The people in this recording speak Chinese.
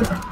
Yeah.